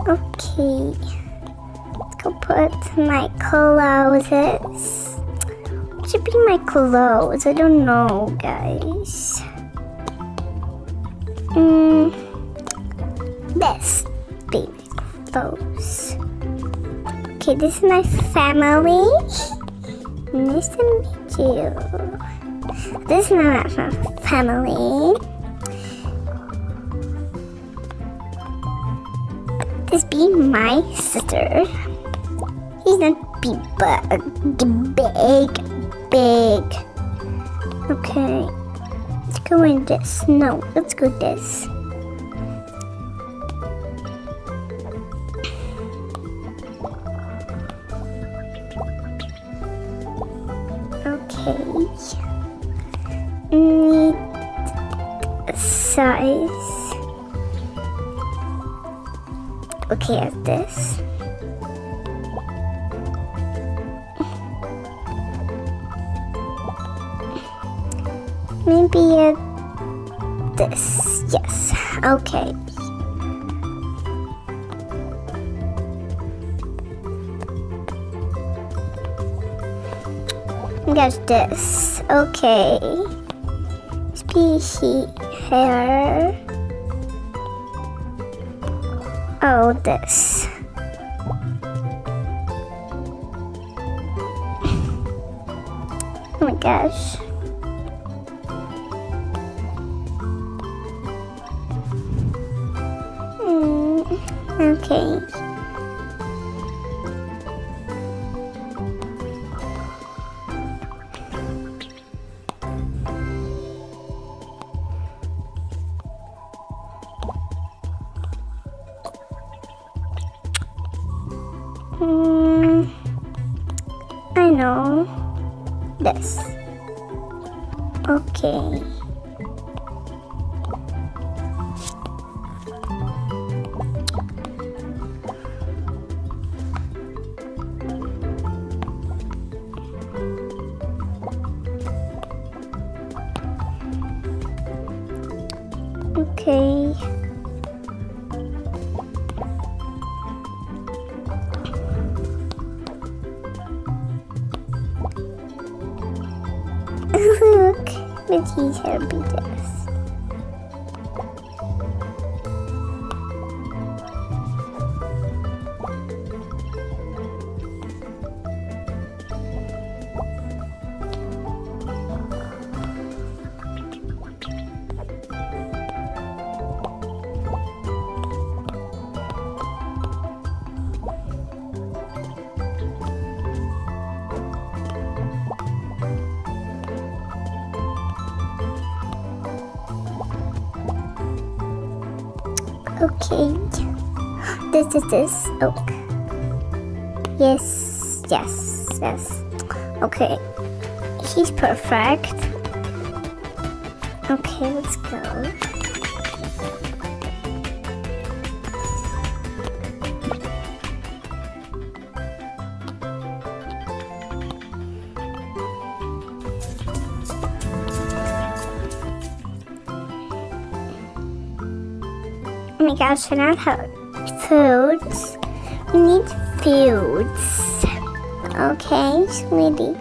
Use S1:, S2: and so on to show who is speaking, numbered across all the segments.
S1: Okay. Let's go put my clothes. What should be my clothes? I don't know, guys. Mm, this be my clothes. Okay, this is my family. Nice to meet you. This is my family. This be my sister. He's not big, but big, big. Okay, let's go in this. No, let's go this. Okay. Need size. Okay, as this. Maybe uh, this. Yes. Okay. Get this. Okay. Species hair. Oh, this. Oh my gosh. This. Okay. Okay. Mickey's hair be Okay. This is this oak. Yes, yes, yes. Okay. He's perfect. Okay, let's go. Gosh, now have foods. We need foods. Okay, sweetie.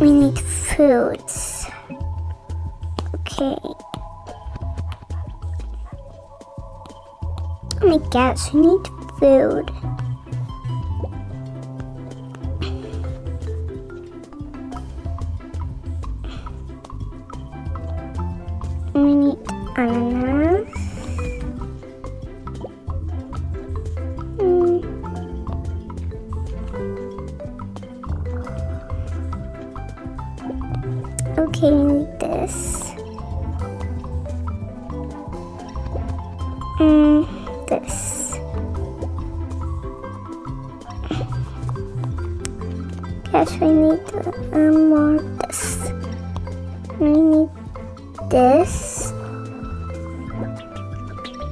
S1: We need foods. Okay. Oh my gosh, we need food. Need ananas.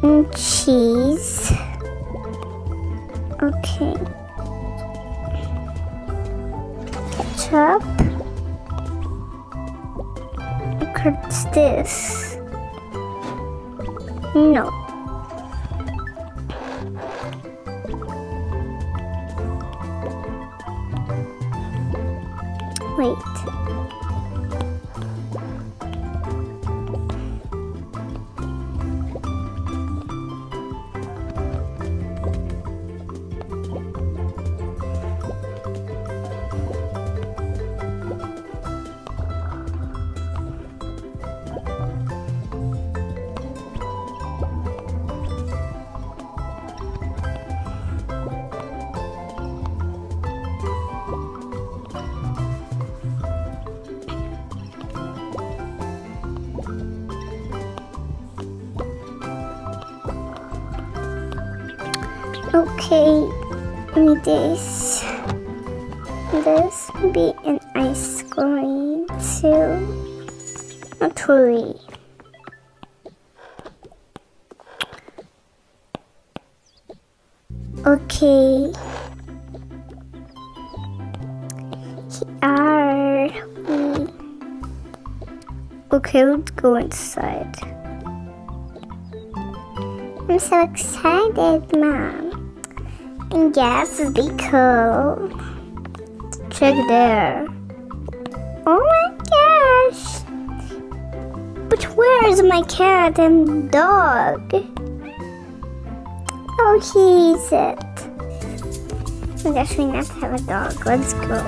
S1: And cheese. Okay. Ketchup. What's this? No. Okay, this. This be an ice cream too. Not really. Okay. Here we. Okay, let's go inside. I'm so excited, Mom. And yes, it'd be cool. Check there. Oh my gosh! But where is my cat and dog? Oh, he's it. I guess we to have a dog. Let's go.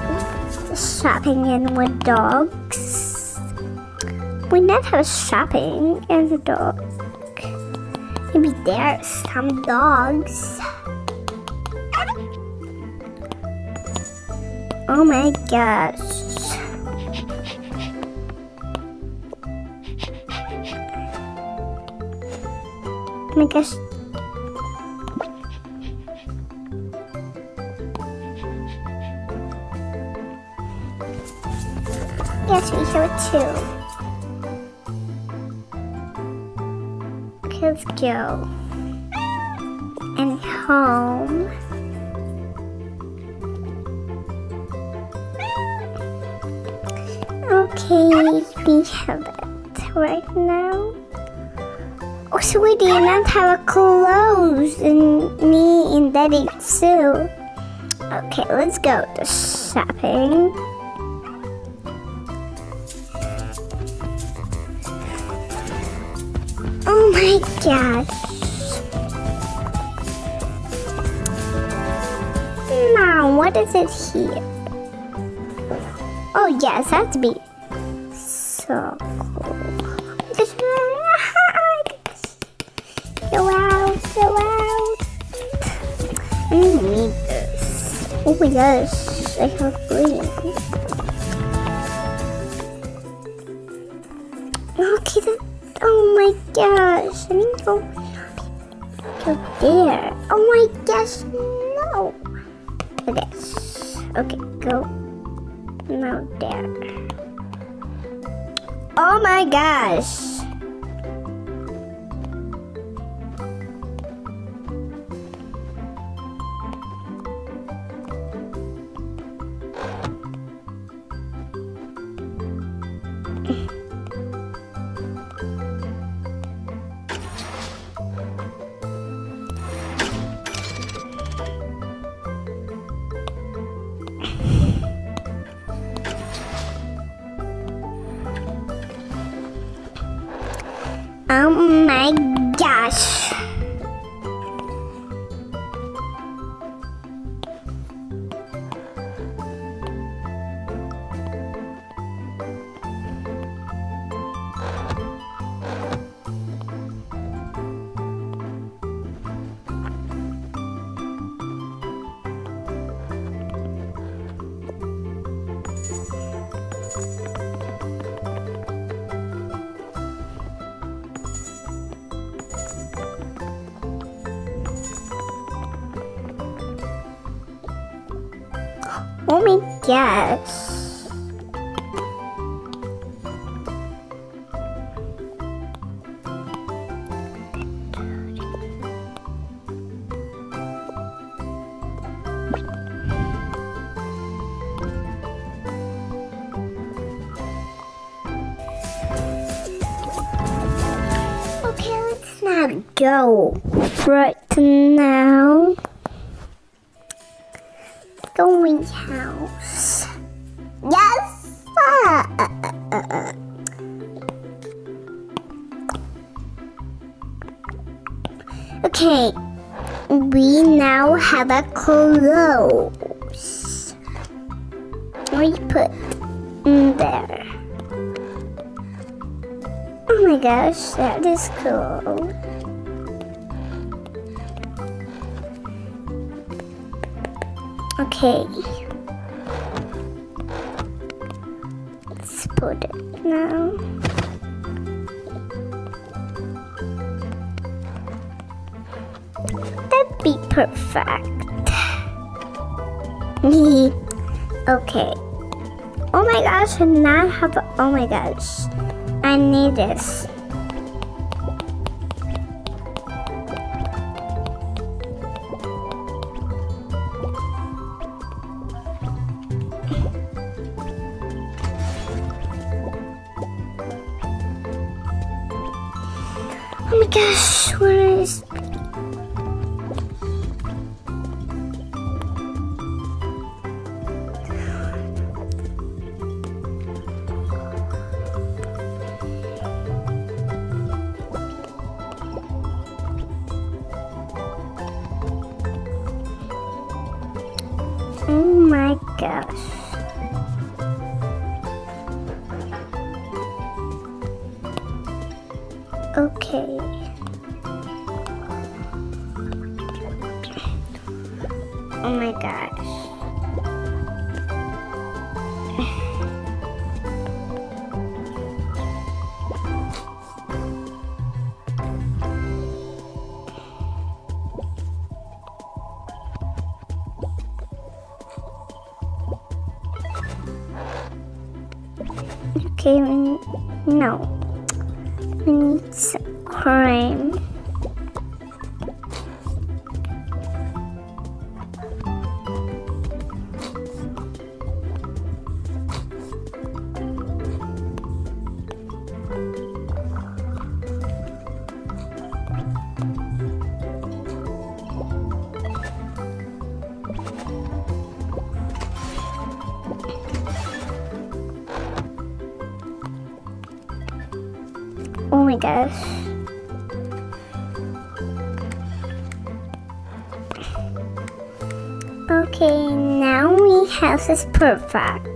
S1: Shopping in with dogs. We never have shopping and a dog. Maybe there's some dogs. Oh my gosh. Oh my gosh. Yes, we have two. Okay, let's go. And home. We have it right now. Oh, we did not have a clothes and me and Daddy too. Okay, let's go to shopping. Oh my gosh. Mom, what is it here? Oh yes, that's me. So cool. Just go out, go out. I need this. Oh my gosh, I have green. Okay, that, oh my gosh, I need to go, go there. Oh my gosh, no. Okay, okay, go no there. Oh my gosh! Oh my gosh. Okay, let's now go. Right now. House. Yes! Okay, we now have a clothes. We put in there. Oh my gosh, that is cool. Okay. Let's put it now. That'd be perfect. okay. Oh my gosh, I now have oh my gosh. I need this. My Gosh. Okay, now we house is perfect.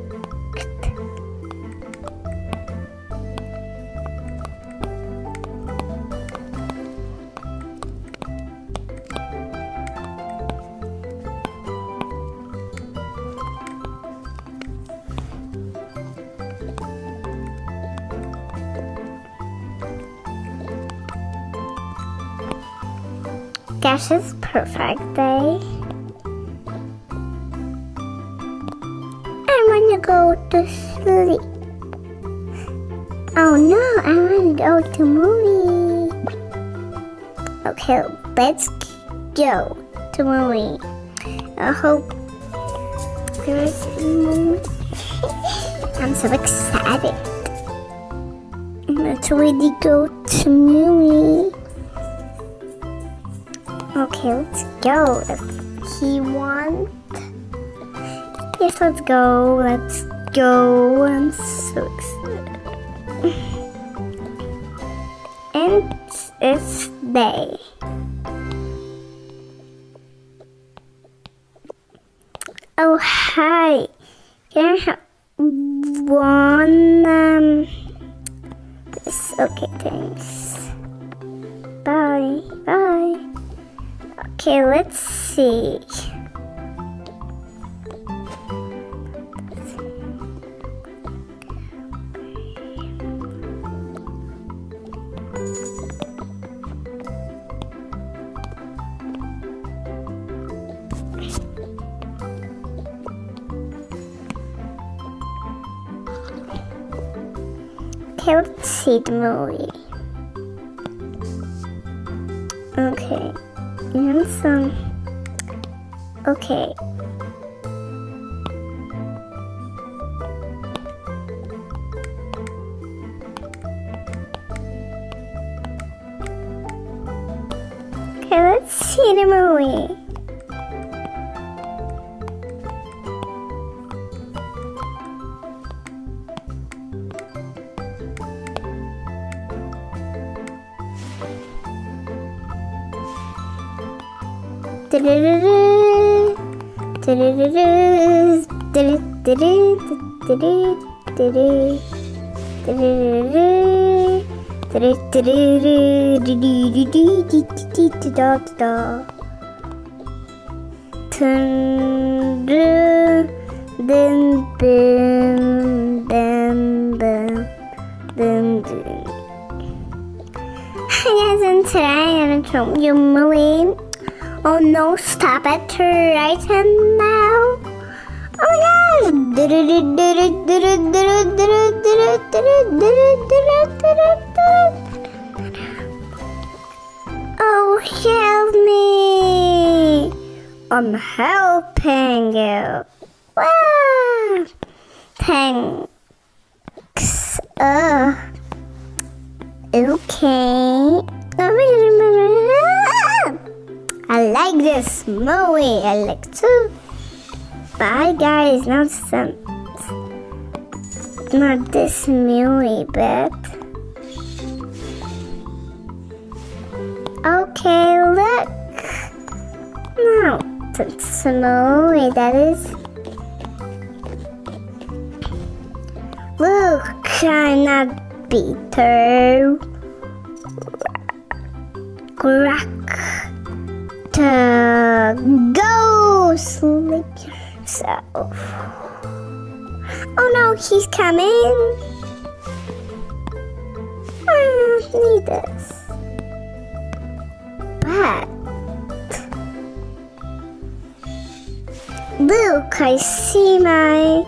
S1: Gosh, it's perfect day. I wanna go to sleep. Oh no, I wanna go to movie. Okay, let's go to movie. I hope there's a movie. I'm so excited. Let's really go to movie. Okay, let's go. If he wants. Yes, let's go. Let's go. I'm so excited. And it's day. Oh, hi. Can I have one? Um, okay, thanks. Bye. Bye. Okay, let's see. Okay, let's see the movie. Okay. Okay, Let's see the movie. Yes, and today I'm gonna show you movie. Oh no, stop it right now. Oh gosh. Oh, help me. I'm helping you. Wow. Thanks. Uh, okay. I like this movie. I like too. Bye guys, not some not this movie, but okay, look. No, that's a that is Look, I'm not Peter. Crack to go sleep yourself. Oh no, he's coming. I need this. But look, I see my.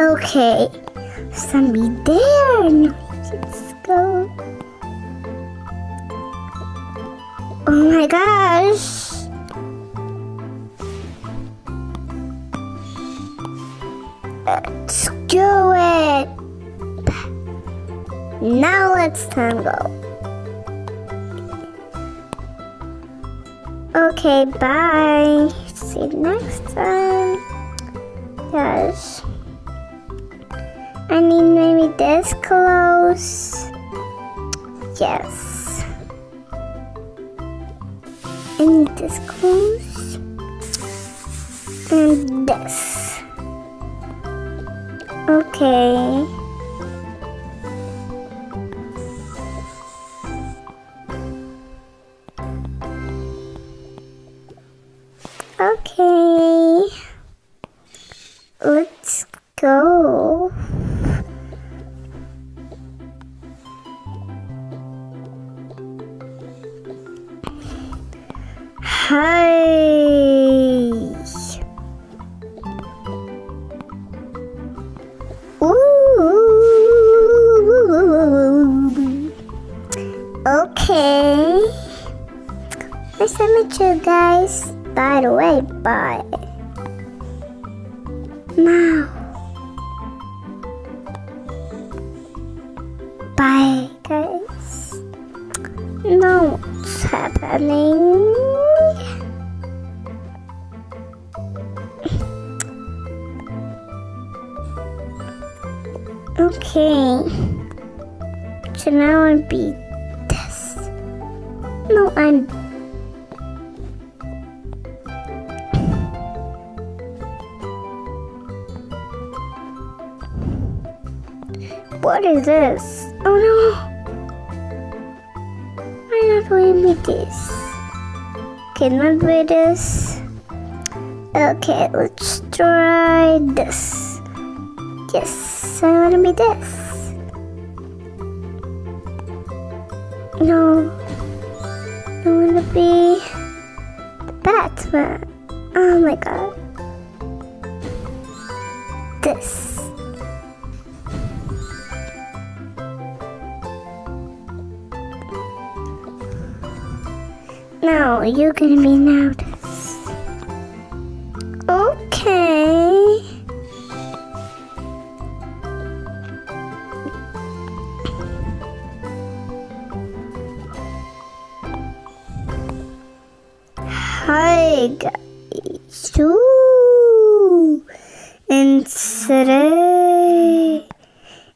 S1: Okay, somebody there. Oh my gosh. Let's do it. Now let's tango. Okay, bye. See you next time. Yes. I need maybe this close. I need this close. And this. Okay. Okay. So now I'll be this. No, I'm. What is this? Oh no! I'm not doing with this. Can Cannot be this. Okay, let's try this. Yes, To be this. No, I want to be Batman. Oh my god. This. No, you're gonna be now Guys. And today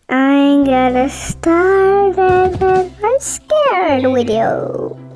S1: I'm gonna start a scared video. Okay,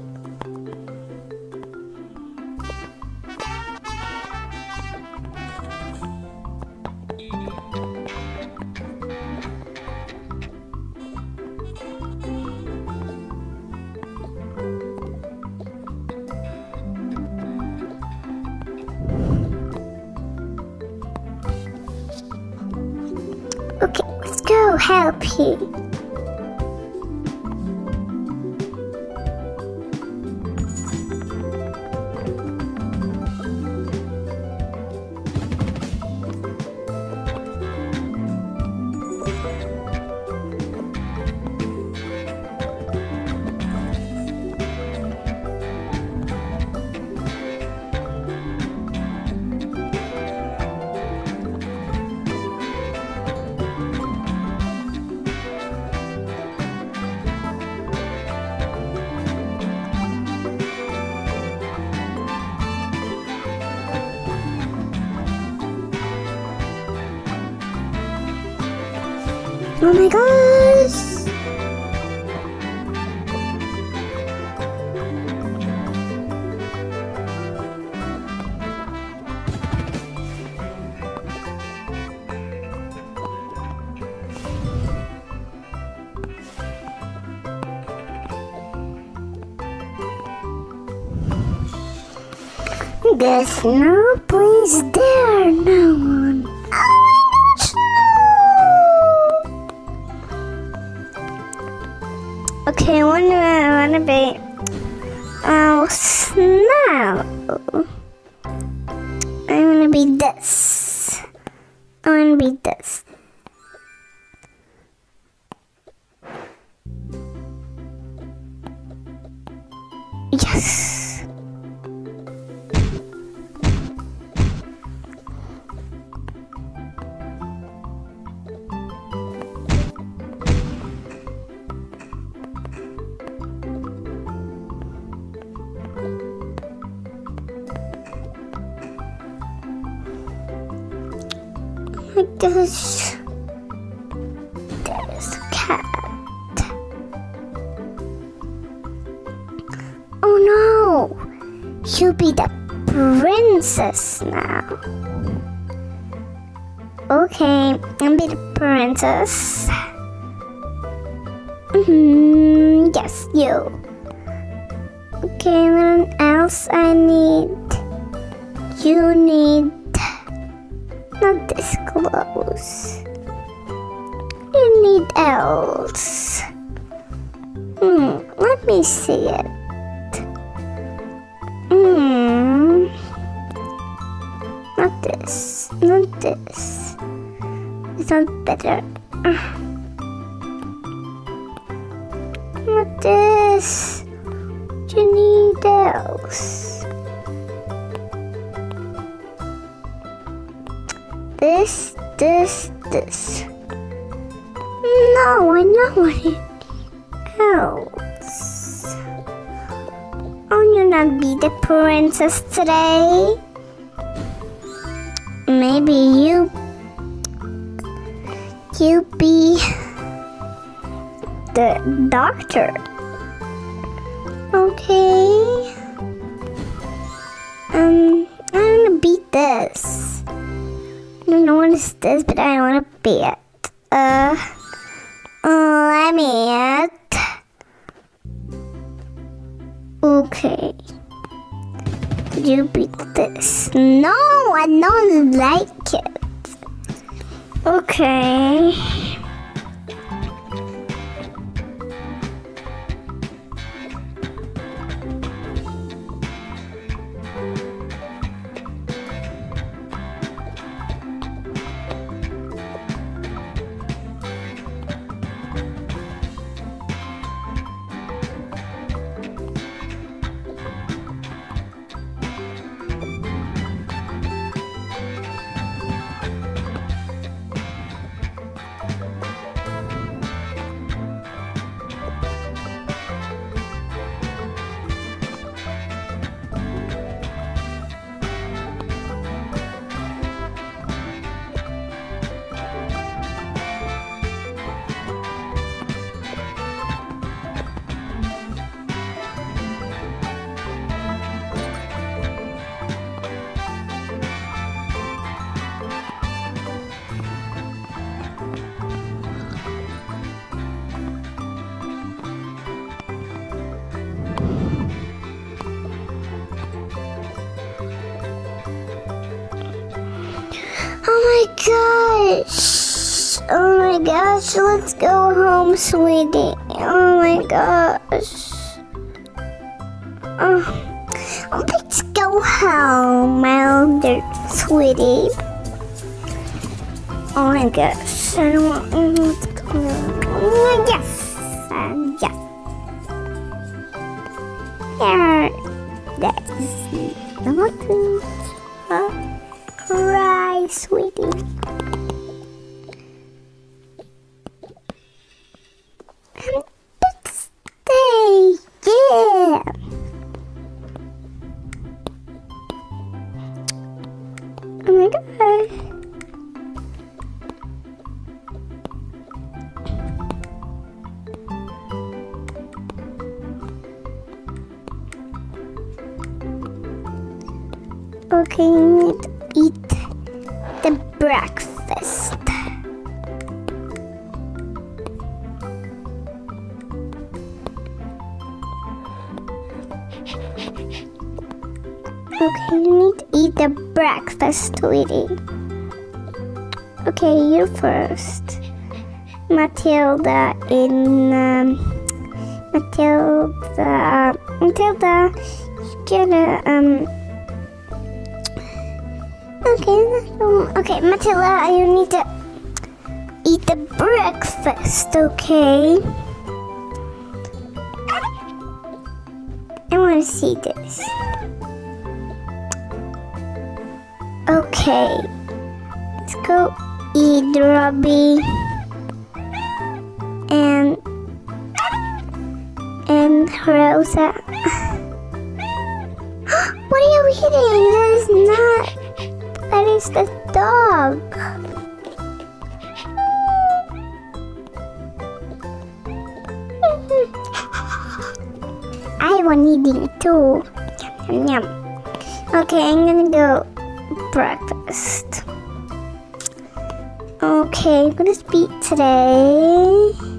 S1: Oh my gosh! There's no place there, no I There's a cat. Oh no! You'll be the princess now. Okay, I'll be the princess. Mm hmm yes, you. Okay, what else I need? You need not this close. You need else. Hmm, let me see it. Hmm. Not this. Not this. It's not better. Not this. You need else. This, this, this. No, I know it else. Oh, you not be the princess today? Maybe you, you be the doctor. Okay. Um, I'm gonna beat this. This, but I don't want to be it. Uh, let me it. Okay. Could you beat this? No, I don't like it. Okay. Gosh. Oh my gosh. Let's go home, sweetie. Oh my gosh. Oh, let's go home, my little sweetie. Oh my gosh. I don't want to go. Yes. Uh, yes. There. That's not too uh, cry, sweetie. Need to eat the breakfast. Okay, you need to eat the breakfast, sweetie. Okay, you first. Matilda in um, Matilda Matilda you gotta um Okay, Matilda, you need to eat the breakfast, okay? I want to see this. Okay, let's go eat Robbie and and Rosa. what are you eating? That is not. That is the dog. I want eating too. Yum, yum. Okay, I'm gonna go breakfast. Okay, I'm gonna speak today.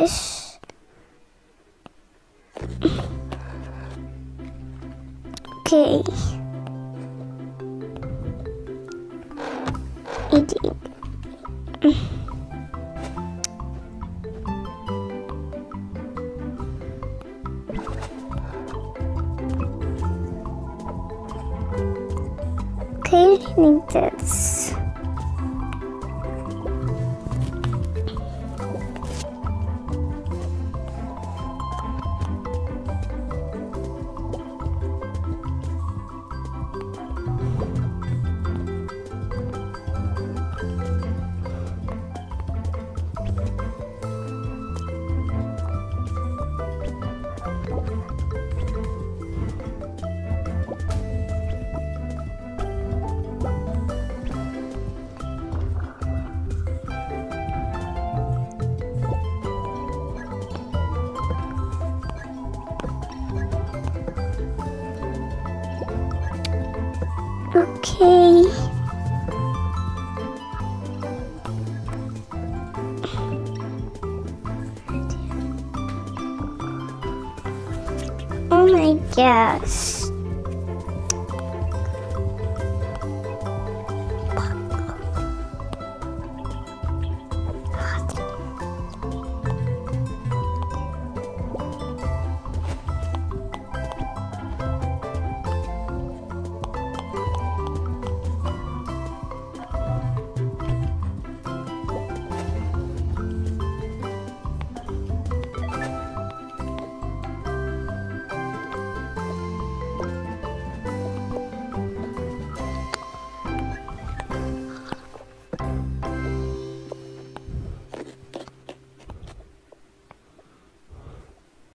S1: Gosh. Okay. Eating. Okay, need this. Okay. Oh my gosh.